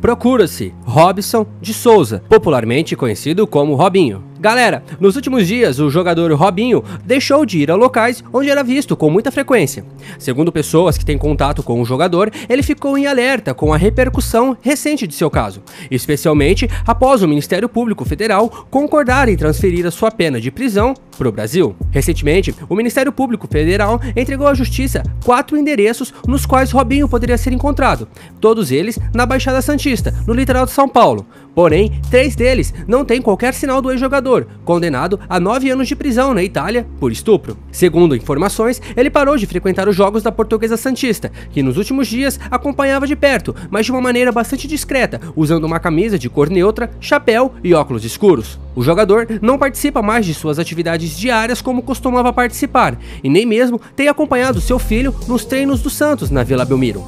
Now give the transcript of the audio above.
Procura-se Robson de Souza, popularmente conhecido como Robinho. Galera, nos últimos dias o jogador Robinho deixou de ir a locais onde era visto com muita frequência. Segundo pessoas que têm contato com o jogador, ele ficou em alerta com a repercussão recente de seu caso, especialmente após o Ministério Público Federal concordar em transferir a sua pena de prisão para o Brasil. Recentemente, o Ministério Público Federal entregou à Justiça quatro endereços nos quais Robinho poderia ser encontrado, todos eles na Baixada Santista, no litoral de São Paulo. Porém, três deles não têm qualquer sinal do ex-jogador, condenado a nove anos de prisão na Itália por estupro. Segundo informações, ele parou de frequentar os jogos da Portuguesa Santista, que nos últimos dias acompanhava de perto, mas de uma maneira bastante discreta, usando uma camisa de cor neutra, chapéu e óculos escuros. O jogador não participa mais de suas atividades diárias como costumava participar, e nem mesmo tem acompanhado seu filho nos treinos do Santos na Vila Belmiro.